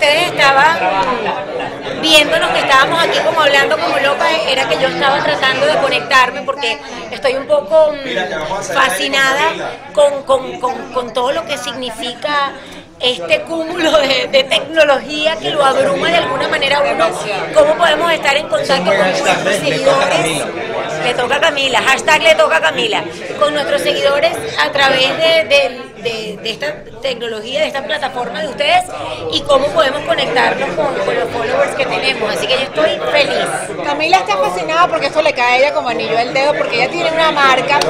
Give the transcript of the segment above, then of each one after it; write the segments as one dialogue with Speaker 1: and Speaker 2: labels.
Speaker 1: ustedes estaban viéndonos que estábamos aquí como hablando como locas, era que yo estaba tratando de conectarme porque estoy un poco mm, fascinada con, con, con, con todo lo que significa este cúmulo de, tecnología que lo abruma de alguna manera uno, cómo podemos estar en contacto con nuestros seguidores. Le toca a Camila, hashtag le toca a Camila, con nuestros seguidores a través de, esta tecnología, de esta plataforma de ustedes y cómo podemos conectarnos con, con los followers que tenemos. Así que yo estoy feliz.
Speaker 2: Camila está fascinada porque esto le cae a ella como anillo al dedo porque ella tiene una marca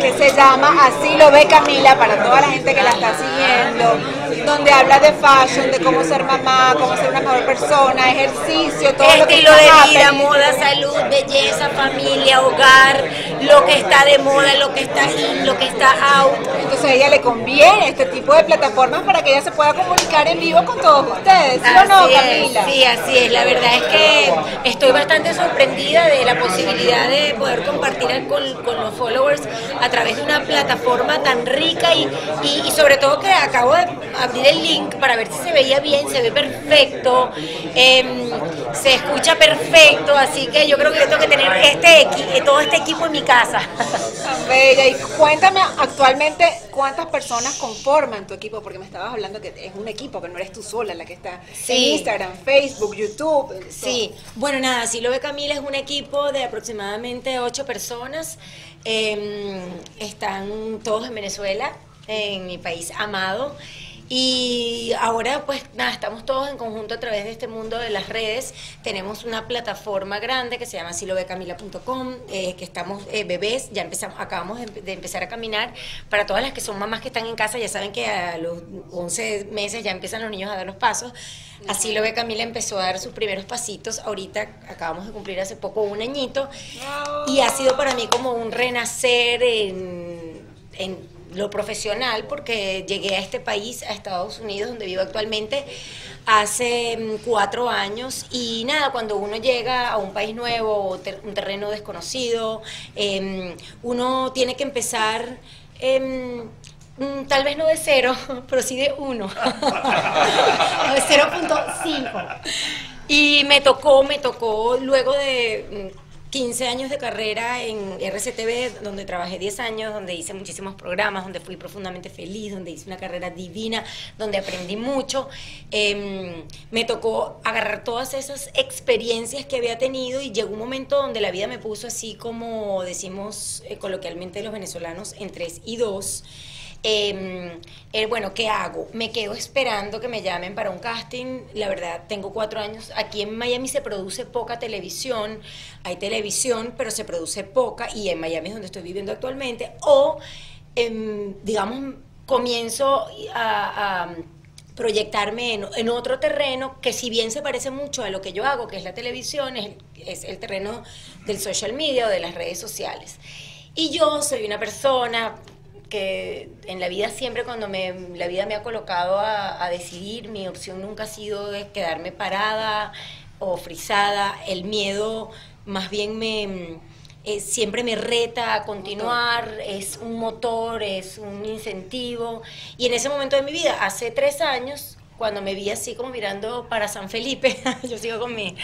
Speaker 2: que se llama Así lo ve Camila para toda la gente que la está siguiendo, donde habla de fashion, de cómo ser mamá, cómo ser una mejor persona, ejercicio, todo lo que
Speaker 1: Estilo de vida, moda, salud, belleza, familia, hogar, lo que está de moda, lo que está in, lo que está out.
Speaker 2: Entonces a ella le conviene este tipo de plataformas para que ella se pueda comunicar en vivo con todos ustedes, ¿sí o no,
Speaker 1: Así es,
Speaker 2: Camila?
Speaker 1: sí, así es. La verdad es que estoy bastante sorprendida de la posibilidad de poder compartir con, con los followers a través de una plataforma tan rica y, y- y sobre todo que acabo de abrir el link para ver si se veía bien, se ve perfecto, em, se escucha perfecto, así que yo creo que yo tengo que tener este todo este equipo en mi casa.
Speaker 2: Tan bella. Y cuéntame actualmente cuántas personas conforman tu equipo, porque me estabas hablando que es un equipo, que no eres tú sola la que está en
Speaker 1: Sí.
Speaker 2: Instagram, Facebook, YouTube. en
Speaker 1: Sí, bueno, nada, si lo ve Camila es un equipo de aproximadamente ocho personas. Eh, están todos en Venezuela, en mi país amado. Y ahora, pues nada, estamos todos en conjunto a través de este mundo de las redes. Tenemos una plataforma grande que se llama silobecamila.com, eh, que estamos eh, bebés, ya empezamos, acabamos de, de empezar a caminar. Para todas las que son mamás que están en casa, ya saben que a los 11 meses ya empiezan los niños a dar los pasos. Así lo ve Camila empezó a dar sus primeros pasitos. Ahorita acabamos de cumplir hace poco un añito. Y ha sido para mí como un renacer en, en lo profesional porque llegué a este país, a Estados Unidos, donde vivo actualmente, hace mm, cuatro años. Y nada, cuando uno llega a un país nuevo, un terreno desconocido, em, uno tiene que empezar... em, mm, Tal vez no de cero, pero sí de uno. De 0.5. Y me tocó, me tocó luego de mm, 15 años de carrera en RCTV, donde trabajé 10 años, donde hice muchísimos programas, donde fui profundamente feliz, donde hice una carrera divina, donde aprendí mucho. Em, me tocó agarrar todas esas experiencias que había tenido y llegó un momento donde la vida me puso así como decimos eh, coloquialmente los venezolanos, en tres y dos. Eh, eh, bueno, ¿qué hago? Me quedo esperando que me llamen para un casting. La verdad, tengo cuatro años. Aquí en Miami se produce poca televisión. Hay televisión, pero se produce poca. Y en Miami es donde estoy viviendo actualmente. O, em, digamos, comienzo a, a proyectarme en, en otro terreno que si bien se parece mucho a lo que yo hago, que es la televisión, es, es el terreno del social media o de las redes sociales. Y yo soy una persona que en la vida siempre cuando me, la vida me ha colocado a, a decidir, mi opción nunca ha sido de quedarme parada o frisada. El miedo más bien me eh, siempre me reta a continuar, es un motor, es un incentivo. Y en ese momento de mi vida, hace tres años, cuando me vi así como mirando para San Felipe, yo sigo con mi,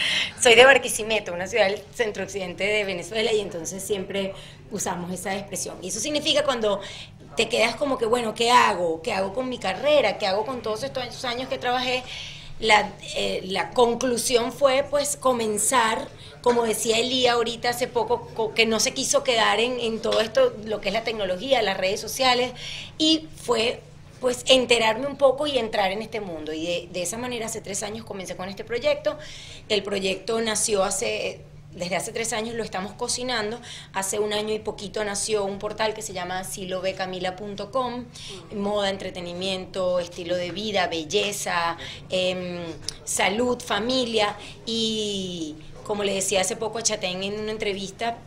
Speaker 1: soy de Barquisimeto, una ciudad del centro occidente de Venezuela, y entonces siempre usamos esa expresión. Y eso significa cuando te quedas como que, bueno, ¿qué hago? ¿Qué hago con mi carrera? ¿Qué hago con todos estos años que trabajé? La, eh, la conclusión fue pues comenzar, como decía Elía ahorita hace poco, co- que no se quiso quedar en, en todo esto, lo que es la tecnología, las redes sociales, y fue pues enterarme un poco y entrar en este mundo. Y de, de esa manera hace tres años comencé con este proyecto. El proyecto nació hace, desde hace tres años lo estamos cocinando. Hace un año y poquito nació un portal que se llama silobecamila.com, moda, entretenimiento, estilo de vida, belleza, em, salud, familia. Y como le decía hace poco a Chatén en una entrevista,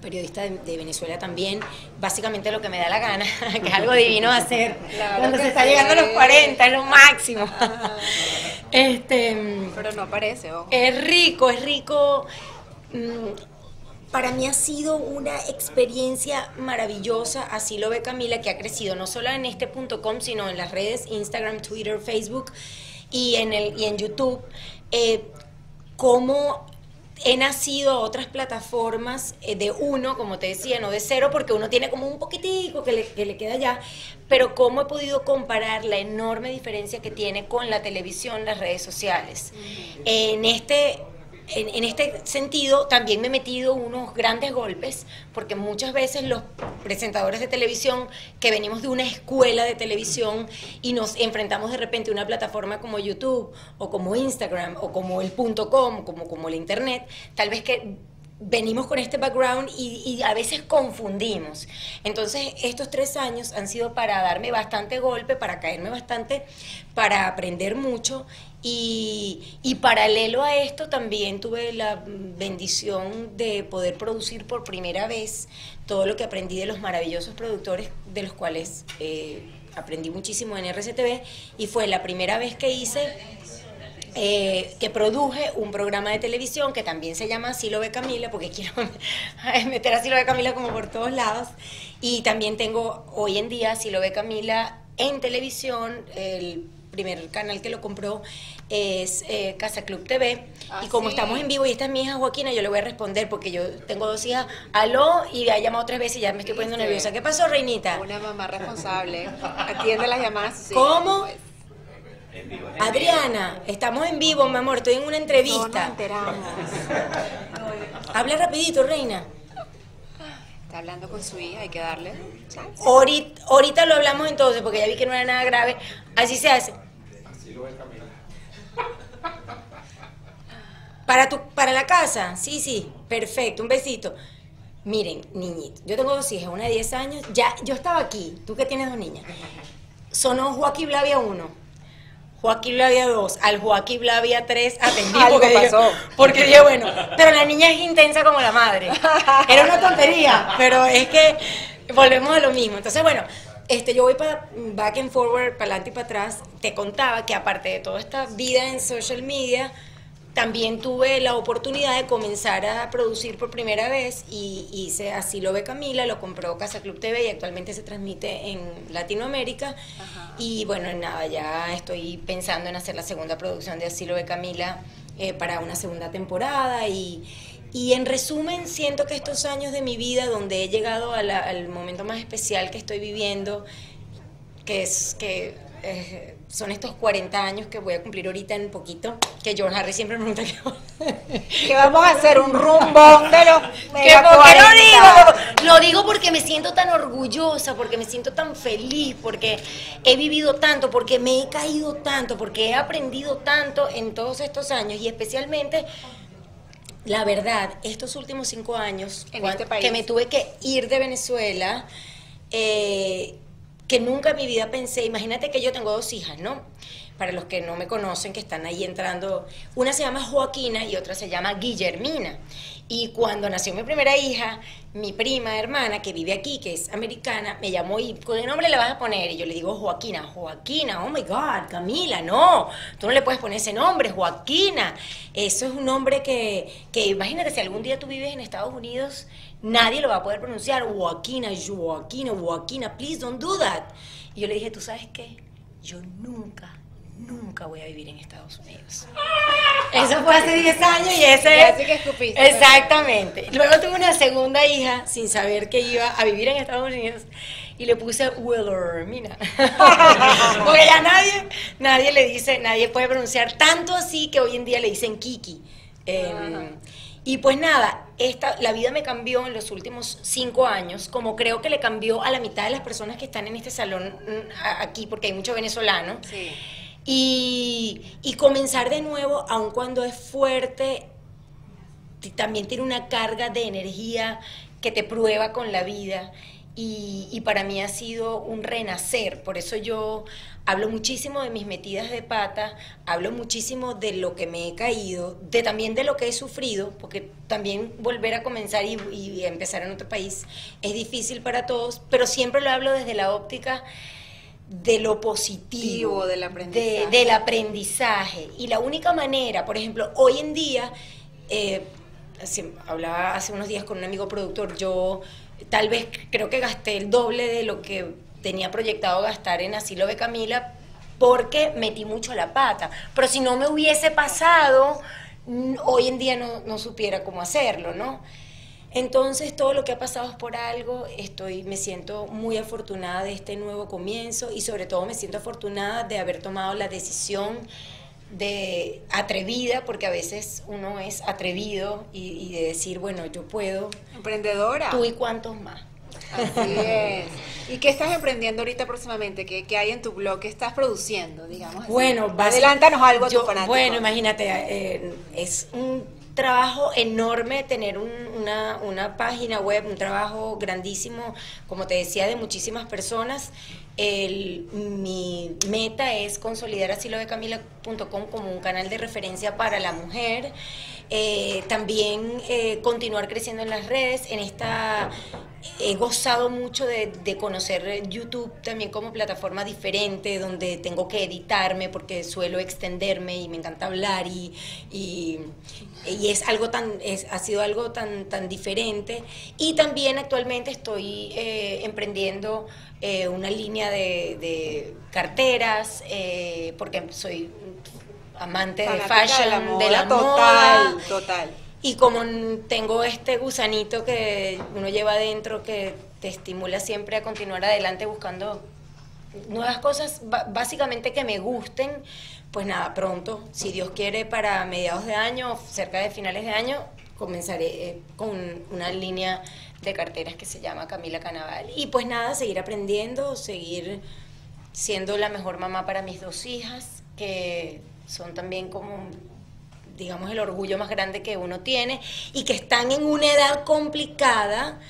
Speaker 1: periodista de, de Venezuela también, básicamente lo que me da la gana, que es algo divino hacer
Speaker 2: Claro
Speaker 1: cuando se está
Speaker 2: sí.
Speaker 1: llegando a los 40, es lo máximo. este,
Speaker 2: Pero no parece, ojo.
Speaker 1: es rico, es rico. mm, Para mí ha sido una experiencia maravillosa, así lo ve Camila, que ha crecido no solo en este punto com, sino en las redes Instagram, Twitter, Facebook. y en, el, y en YouTube, eh, cómo he nacido a otras plataformas eh, de uno, como te decía, no de cero, porque uno tiene como un poquitico que le, que le queda ya, pero cómo he podido comparar la enorme diferencia que tiene con la televisión, las redes sociales. En este en, en, este sentido también me he metido unos grandes golpes, porque muchas veces los presentadores de televisión que venimos de una escuela de televisión y nos enfrentamos de repente a una plataforma como YouTube o como Instagram o como el punto com, como, como el Internet, tal vez que venimos con este background y, y, a veces confundimos. Entonces, estos tres años han sido para darme bastante golpe, para caerme bastante, para aprender mucho y, y, paralelo a esto también tuve la bendición de poder producir por primera vez todo lo que aprendí de los maravillosos productores de los cuales eh, aprendí muchísimo en RCTV y fue la primera vez que hice eh, que produje un programa de televisión que también se llama Así lo ve Camila, porque quiero meter Así lo ve Camila como por todos lados. Y también tengo hoy en día Así lo ve Camila en televisión, el primer canal que lo compró es eh, Casa Club TV. Ah, y como sí. estamos en vivo y esta es mi hija Joaquina, yo le voy a responder porque yo tengo dos hijas. Aló, y ha llamado tres veces y ya me estoy poniendo nerviosa. ¿Qué pasó, Reinita?
Speaker 2: Una mamá responsable. Atiende las llamadas.
Speaker 1: Sí, ¿Cómo? Pues. Adriana, estamos en vivo, mi amor, estoy en una entrevista.
Speaker 2: No nos enteramos.
Speaker 1: Habla rapidito, reina.
Speaker 2: Está hablando con su hija, hay que darle chance.
Speaker 1: Ahorita, ahorita lo hablamos entonces, porque ya vi que no era nada grave. Así se hace.
Speaker 3: Así lo ve Camila.
Speaker 1: Para, tu, para la casa, sí, sí, perfecto, un besito. Miren, niñito, yo tengo dos hijas, una de 10 años, ya, yo estaba aquí, tú que tienes dos niñas. Sonó Joaquín Blavia 1. Joaquín Blavia 2, al Joaquín Blavia 3 atendí
Speaker 2: Algo
Speaker 1: porque
Speaker 2: pasó.
Speaker 1: Porque dije, bueno, pero la niña es intensa como la madre. Era una tontería, pero es que volvemos a lo mismo. Entonces, bueno, este, yo voy para back and forward, para adelante y para atrás. Te contaba que aparte de toda esta vida en social media, también tuve la oportunidad de comenzar a producir por primera vez y hice Así lo ve Camila, lo compró Casa Club TV y actualmente se transmite en Latinoamérica. Ajá. Y bueno, nada, ya estoy pensando en hacer la segunda producción de Así lo ve Camila eh, para una segunda temporada y, y en resumen, siento que estos años de mi vida, donde he llegado a la, al momento más especial que estoy viviendo, que es que eh, son estos 40 años que voy a cumplir ahorita en poquito, que George Harry siempre me pregunta
Speaker 2: que, que vamos a hacer un rumbón de los
Speaker 1: que lo digo, lo digo porque me siento tan orgullosa, porque me siento tan feliz, porque he vivido tanto, porque me he caído tanto, porque he aprendido tanto en todos estos años y especialmente la verdad, estos últimos cinco años
Speaker 2: en este país.
Speaker 1: que me tuve que ir de Venezuela, eh, que nunca en mi vida pensé, imagínate que yo tengo dos hijas, ¿no? Para los que no me conocen, que están ahí entrando, una se llama Joaquina y otra se llama Guillermina. Y cuando nació mi primera hija, mi prima hermana, que vive aquí, que es americana, me llamó y, ¿qué nombre le vas a poner? Y yo le digo, Joaquina, Joaquina, oh my God, Camila, no, tú no le puedes poner ese nombre, Joaquina. Eso es un nombre que, que imagínate, si algún día tú vives en Estados Unidos, nadie lo va a poder pronunciar, Joaquina, Joaquina, Joaquina, please don't do that. Y yo le dije, ¿tú sabes qué? Yo nunca, nunca voy a vivir en Estados Unidos. Eso fue hace 10 años y ese
Speaker 2: Así que escupiste.
Speaker 1: Exactamente. Luego tuve una segunda hija sin saber que iba a vivir en Estados Unidos y le puse Wilhelmina. Porque ya nadie, nadie le dice, nadie puede pronunciar tanto así que hoy en día le dicen Kiki. Eh, y pues nada, esta, la vida me cambió en los últimos cinco años, como creo que le cambió a la mitad de las personas que están en este salón aquí, porque hay mucho venezolano.
Speaker 2: Sí.
Speaker 1: Y, y, comenzar de nuevo, aun cuando es fuerte, también tiene una carga de energía que te prueba con la vida. Y, y, para mí ha sido un renacer. Por eso yo hablo muchísimo de mis metidas de pata, hablo muchísimo de lo que me he caído, de también de lo que he sufrido, porque también volver a comenzar y, y empezar en otro país es difícil para todos, pero siempre lo hablo desde la óptica de lo positivo,
Speaker 2: del aprendizaje.
Speaker 1: De, del aprendizaje. Y la única manera, por ejemplo, hoy en día, eh, hablaba hace unos días con un amigo productor, yo tal vez creo que gasté el doble de lo que tenía proyectado gastar en Asilo de Camila porque metí mucho la pata. Pero si no me hubiese pasado, hoy en día no, no supiera cómo hacerlo, ¿no? Entonces todo lo que ha pasado es por algo, estoy, me siento muy afortunada de este nuevo comienzo y sobre todo me siento afortunada de haber tomado la decisión de atrevida, porque a veces uno es atrevido y, y de decir, bueno, yo puedo.
Speaker 2: Emprendedora.
Speaker 1: Tú y cuántos más.
Speaker 2: Así es. ¿Y qué estás emprendiendo ahorita próximamente? ¿Qué, qué hay en tu blog? ¿Qué estás produciendo, digamos? así?
Speaker 1: Bueno,
Speaker 2: adelántanos algo a
Speaker 1: yo-
Speaker 2: tu fanático.
Speaker 1: Bueno, imagínate, eh, es un trabajo enorme tener un- una, una página web, un trabajo grandísimo, como te decía, de muchísimas personas. Mi meta es consolidar asilodecamila.com como un canal de referencia para la mujer. Eh, también eh, continuar creciendo en las redes. En esta he gozado mucho de, de conocer YouTube también como plataforma diferente, donde tengo que editarme porque suelo extenderme y me encanta hablar y, y, y es algo tan, es, ha sido algo tan, tan diferente. Y también actualmente estoy eh, emprendiendo eh, una línea de, de carteras, eh, porque soy amante de fashion,
Speaker 2: de la moda,
Speaker 1: de la
Speaker 2: total,
Speaker 1: moda.
Speaker 2: total.
Speaker 1: Y como tengo este gusanito que uno lleva adentro que te estimula siempre a continuar adelante buscando nuevas cosas, básicamente que me gusten, pues nada, pronto, si Dios quiere, para mediados de año, cerca de finales de año, comenzaré eh, con una línea de carteras que se llama Camila Canaval. Y pues nada, seguir aprendiendo, seguir siendo la mejor mamá para mis dos hijas, que son también como, digamos, el orgullo más grande que uno tiene y que están en una edad complicada.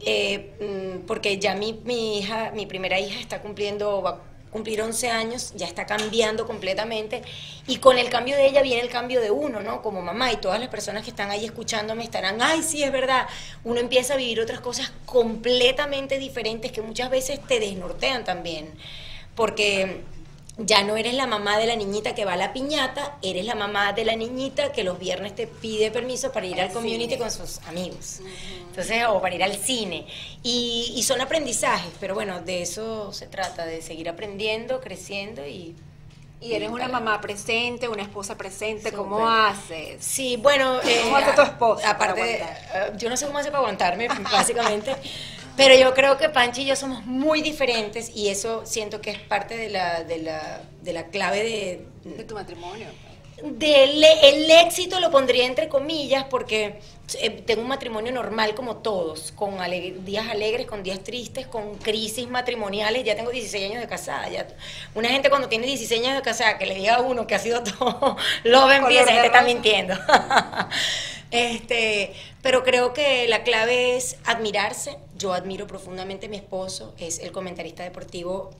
Speaker 1: eh, mm, porque ya mi, mi hija, mi primera hija está cumpliendo, va a cumplir 11 años, ya está cambiando completamente y con el cambio de ella viene el cambio de uno, ¿no? Como mamá y todas las personas que están ahí escuchándome estarán, ay, sí, es verdad, uno empieza a vivir otras cosas completamente diferentes que muchas veces te desnortean también, porque ya no eres la mamá de la niñita que va a la piñata, eres la mamá de la niñita que los viernes te pide permiso para ir al,
Speaker 2: Al
Speaker 1: community
Speaker 2: cine.
Speaker 1: con sus amigos. Entonces, o para ir al cine. Y, y son aprendizajes, pero bueno, de eso se trata, de seguir aprendiendo, creciendo y...
Speaker 2: Y eres una mamá presente, una esposa presente, ¿cómo
Speaker 1: Súper.
Speaker 2: haces?
Speaker 1: Sí, bueno, eh,
Speaker 2: ¿Cómo hace tu esposa para
Speaker 1: Aparte, de- eh, yo no sé cómo hace para aguantarme, básicamente, pero yo creo que Panchi y yo somos muy diferentes y eso siento que es parte de la, de la, de la clave de,
Speaker 2: De tu matrimonio.
Speaker 1: del el éxito lo pondría entre comillas porque eh, tengo un matrimonio normal como todos, con aleg- días alegres, con días tristes, con crisis matrimoniales. Ya tengo 16 años de casada. Ya, una gente cuando tiene 16 años de casada que le diga a uno que ha sido todo lo ven
Speaker 2: Color
Speaker 1: esa gente está mintiendo. este, pero creo que la clave es admirarse. Yo admiro profundamente a mi esposo, es el comentarista deportivo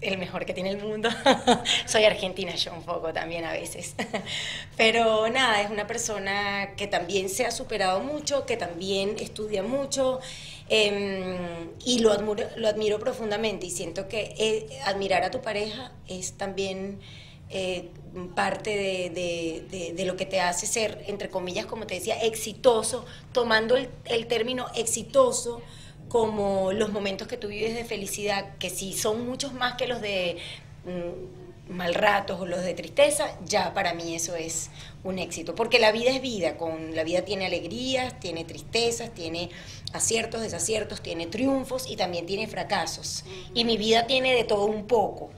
Speaker 1: el mejor que tiene el mundo. Soy argentina yo un poco también a veces. Pero nada, es una persona que también se ha superado mucho, que también estudia mucho em, y lo admiro, lo admiro profundamente y siento que eh, admirar a tu pareja es también eh, parte de, de- de- lo que te hace ser, entre comillas, como te decía, exitoso, tomando el, el término exitoso como los momentos que tú vives de felicidad, que si son muchos más que los de mm, mal ratos o los de tristeza, ya para mí eso es un éxito, porque la vida es vida, con la vida tiene alegrías, tiene tristezas, tiene aciertos, desaciertos, tiene triunfos y también tiene fracasos. Y mi vida tiene de todo un poco.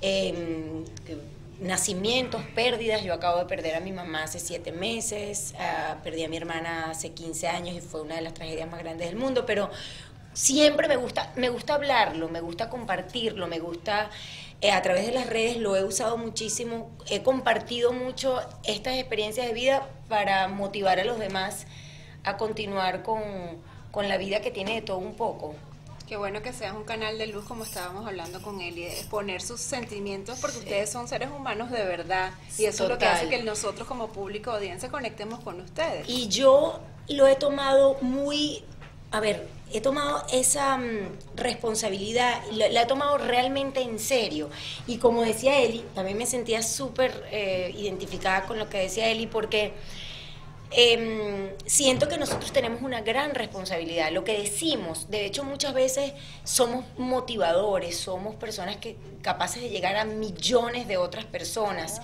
Speaker 1: Em, nacimientos, pérdidas. Yo acabo de perder a mi mamá hace siete meses, ah, perdí a mi hermana hace 15 años y fue una de las tragedias más grandes del mundo, pero siempre me gusta, me gusta hablarlo, me gusta compartirlo, me gusta, eh, a través de las redes lo he usado muchísimo, he compartido mucho estas experiencias de vida para motivar a los demás a continuar con, con la vida que tiene de todo un poco.
Speaker 2: Qué bueno que seas un canal de luz como estábamos hablando con él y de exponer sus sentimientos porque ustedes son seres humanos de verdad y eso es lo que hace que nosotros como público audiencia conectemos con ustedes.
Speaker 1: Y yo lo he tomado muy, a ver, he tomado esa mm, responsabilidad, la, la he tomado realmente en serio. Y como decía Eli, también me sentía súper eh, identificada con lo que decía Eli, porque em, siento que nosotros tenemos una gran responsabilidad. Lo que decimos, de hecho muchas veces somos motivadores, somos personas que capaces de llegar a millones de otras personas.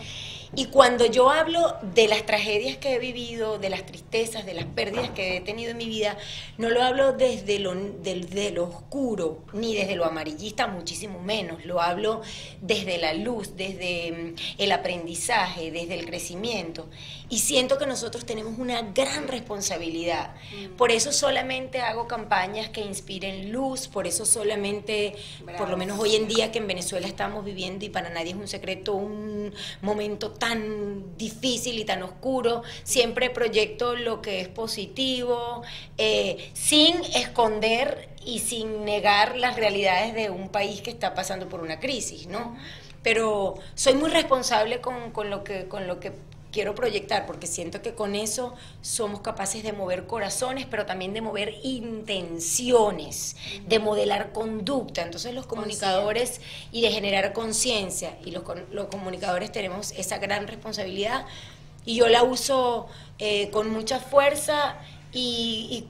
Speaker 1: Y cuando yo hablo de las tragedias que he vivido, de las tristezas, de las pérdidas que he tenido en mi vida, no lo hablo desde lo, desde lo oscuro, ni desde lo amarillista, muchísimo menos. Lo hablo desde la luz, desde mm, el aprendizaje, desde el crecimiento. Y siento que nosotros tenemos una gran responsabilidad. Mm. Por eso solamente hago campañas que inspiren luz, por eso solamente, por lo menos hoy en día que en Venezuela estamos viviendo y para nadie es un secreto, un momento tan difícil y tan oscuro, siempre proyecto lo que es positivo, eh, sin esconder y sin negar las realidades de un país que está pasando por una crisis, ¿no? Pero soy muy responsable con, con lo que, con lo que quiero proyectar, porque siento que con eso somos capaces de mover corazones, pero también de mover intenciones, de modelar conducta. Entonces los comunicadores y de generar conciencia, y los, los, comunicadores tenemos esa gran responsabilidad, y yo la uso eh, con mucha fuerza y,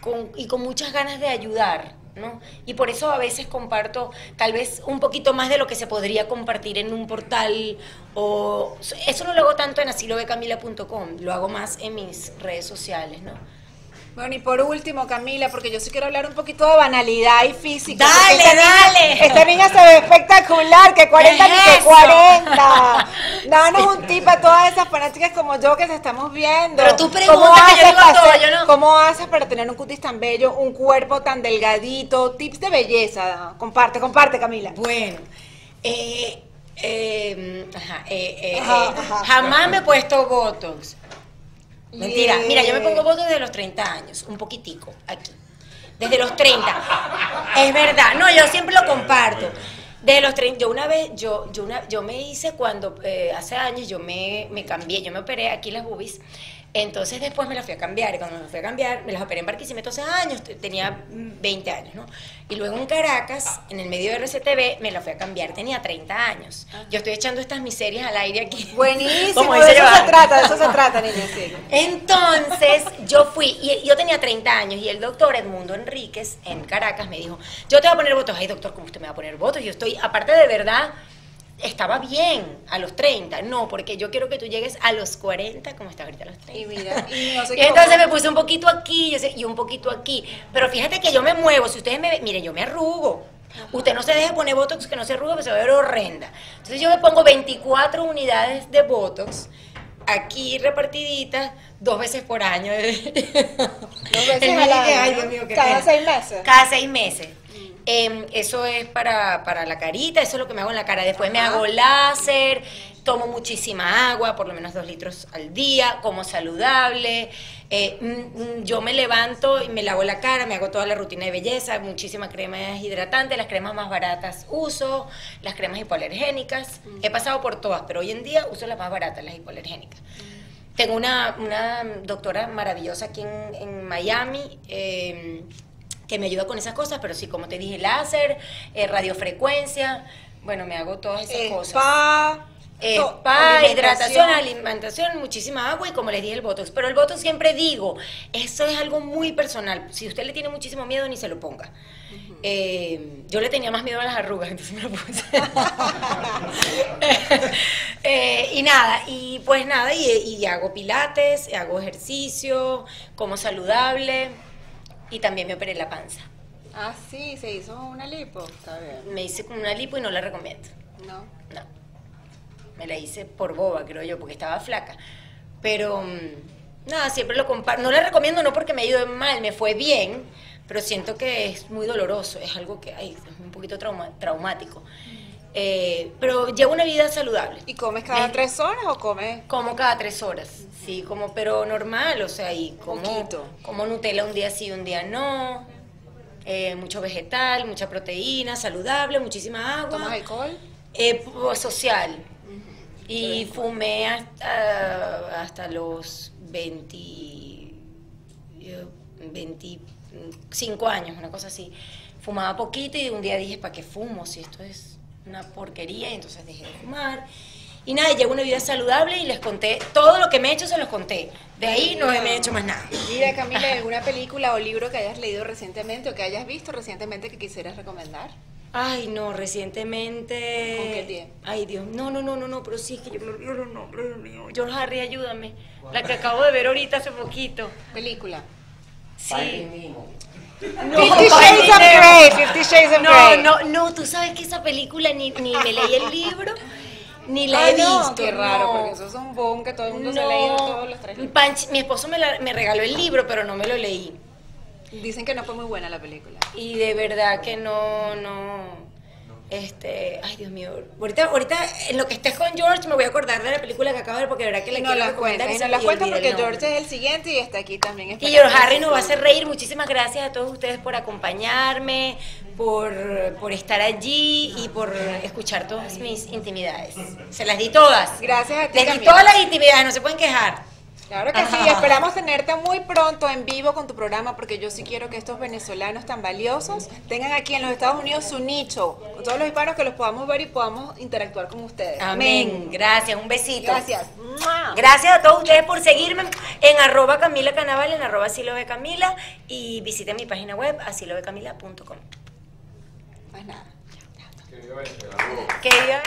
Speaker 1: con, y con muchas ganas de ayudar. ¿No? Y por eso a veces comparto tal vez un poquito más de lo que se podría compartir en un portal o eso no lo hago tanto en asilobecamila.com, lo hago más en mis redes sociales, ¿no?
Speaker 2: Bueno, y por último, Camila, porque yo sí quiero hablar un poquito de banalidad y física.
Speaker 1: Dale, dale.
Speaker 2: esta niña se ve espectacular, que 40 ni que 40. Danos un tip a todas esas fanáticas como yo que se estamos viendo.
Speaker 1: Pero tú preguntas ¿Cómo haces, para yo no.
Speaker 2: ¿Cómo haces para tener un cutis tan bello, un cuerpo tan delgadito? Tips de belleza. Comparte, comparte, Camila.
Speaker 1: Bueno, eh, eh, ajá, eh, eh, eh jamás me he puesto Botox Mentira, mira, yo me pongo votos desde los 30 años, un poquitico, aquí. Desde los 30. Es verdad, no, yo siempre lo comparto. Desde los 30, yo una vez, yo, yo, una, yo me hice cuando, eh, hace años, yo me, me cambié, yo me operé aquí las boobies entonces después me la fui a cambiar, y cuando me la fui a cambiar, me las operé en Barquisimeto hace años, tenía 20 años, ¿no? Y luego en Caracas, en el medio de RCTV, me la fui a cambiar, tenía 30 años. Yo estoy echando estas miserias al aire aquí.
Speaker 2: Buenísimo, de eso se trata, de eso se trata, niña.
Speaker 1: Entonces, yo fui, y yo tenía 30 años, y el doctor Edmundo Enríquez, en Caracas, me dijo, yo te voy a poner votos. Ay, doctor, ¿cómo usted me va a poner votos? Yo estoy, aparte de verdad estaba bien a los 30, no, porque yo quiero que tú llegues a los 40 como estás ahorita a los 30.
Speaker 2: Y mira, y, no sé
Speaker 1: y entonces me puse un poquito aquí y un poquito aquí, pero fíjate que yo me muevo, si ustedes me ven, miren, yo me arrugo. Usted no se deje poner Botox que no se arruga, porque se va a ver horrenda. Entonces yo me pongo 24 unidades de Botox aquí repartiditas dos veces por año. Dos
Speaker 2: veces al año. Cada seis meses.
Speaker 1: Cada seis meses. Em, eso es para, la carita, eso es lo que me hago en la cara. Después me hago láser, tomo muchísima agua, por lo menos dos litros al día, como saludable. Eh, mm, mm, yo me levanto y me lavo la cara, me hago toda la rutina de belleza, muchísima crema hidratante, las cremas más baratas uso, las cremas hipoalergénicas. He pasado por todas, pero hoy en día uso las más baratas, las hipoalergénicas. Tengo una, doctora maravillosa aquí en, Miami. Em, que me ayuda con esas cosas, pero sí, como te dije, láser, eh, radiofrecuencia, bueno, me hago todas esas cosas.
Speaker 2: Spa.
Speaker 1: Hidratación, alimentación, muchísima agua y como les dije el Botox. Pero el Botox siempre digo, eso es algo muy personal. Si usted le tiene muchísimo miedo, ni se lo ponga. Eh, yo le tenía más miedo a las arrugas, entonces me lo puse. Eh, y nada, y pues nada, y, y hago pilates, hago ejercicio, como saludable y también me operé la panza.
Speaker 2: Ah, sí, se hizo una lipo, está bien.
Speaker 1: Me hice una lipo y no la recomiendo.
Speaker 2: No.
Speaker 1: No. Me la hice por boba, creo yo, porque estaba flaca. Pero, mm, nada, siempre lo comparto. No la recomiendo no porque me ha ido mal, me fue bien, pero siento que es muy doloroso, es algo que ay, es un poquito traumático. Eh, pero llevo una vida saludable.
Speaker 2: ¿Y comes cada tres horas o comes?
Speaker 1: Como cada tres horas, sí, como pero normal, o sea, y como, como Nutella un día sí, un día no. Eh, mucho vegetal, mucha proteína, saludable, muchísima agua.
Speaker 2: ¿Tomas alcohol?
Speaker 1: Eh, social. Y fumé hasta, hasta los 20, 25 años, una cosa así. Fumaba poquito y un día dije, ¿para qué fumo si esto es una porquería y entonces dejé de fumar. Y nada, llevo una vida saludable y les conté todo lo que me he hecho, se los conté. De ahí no me he hecho más nada.
Speaker 2: Mira, Camila, ¿alguna película o libro que hayas leído recientemente o que hayas visto recientemente que quisieras recomendar?
Speaker 1: Ay, no, recientemente.
Speaker 2: ¿Con qué tiempo?
Speaker 1: Ay, Dios. No, no, no, no, no, pero sí es que yo. George Harry, ayúdame. La que acabo de ver ahorita hace poquito.
Speaker 2: Película.
Speaker 1: Sí.
Speaker 2: No, Fifty Shades of Grey. Fifty Shades of
Speaker 1: No,
Speaker 2: Grey.
Speaker 1: no, no, tú sabes que esa película ni, ni me leí el libro, ni la
Speaker 2: Ah,
Speaker 1: he
Speaker 2: no,
Speaker 1: visto.
Speaker 2: Qué raro,
Speaker 1: no.
Speaker 2: porque eso es un boom que todo el mundo se ha
Speaker 1: No.
Speaker 2: leído todos los tres.
Speaker 1: Panch- mi esposo me, la- me regaló el libro, pero no me lo leí.
Speaker 2: Dicen que no fue muy buena la película.
Speaker 1: Y de verdad que no, no. Este, ay Dios mío. Ahorita, ahorita en lo que estés con George me voy a acordar de la película que acabo de ver porque de verdad que la
Speaker 2: Y no
Speaker 1: quiero
Speaker 2: las
Speaker 1: recomendar
Speaker 2: cuentas, y no
Speaker 1: olvida el
Speaker 2: porque. George es el siguiente y está aquí también.
Speaker 1: Y George Harry nos va a hacer reír. Muchísimas gracias a todos ustedes por acompañarme, por, por estar allí y por escuchar todas mis intimidades. Se las di todas.
Speaker 2: Gracias a ti,
Speaker 1: Les di todas las intimidades, no se pueden quejar.
Speaker 2: Claro que sí, esperamos tenerte muy pronto en vivo con tu programa porque yo sí quiero que estos venezolanos tan valiosos tengan aquí en los Estados Unidos su nicho, con todos los hispanos que los podamos ver y podamos interactuar con ustedes.
Speaker 1: Amén. Gracias, un besito.
Speaker 2: Gracias.
Speaker 1: Gracias a todos ustedes por seguirme en arroba Camila Canaval, en arroba así lo ve Camila y visiten mi página web así lo ve Camila.com.
Speaker 2: Más nada.
Speaker 1: Que viva-